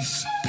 Peace.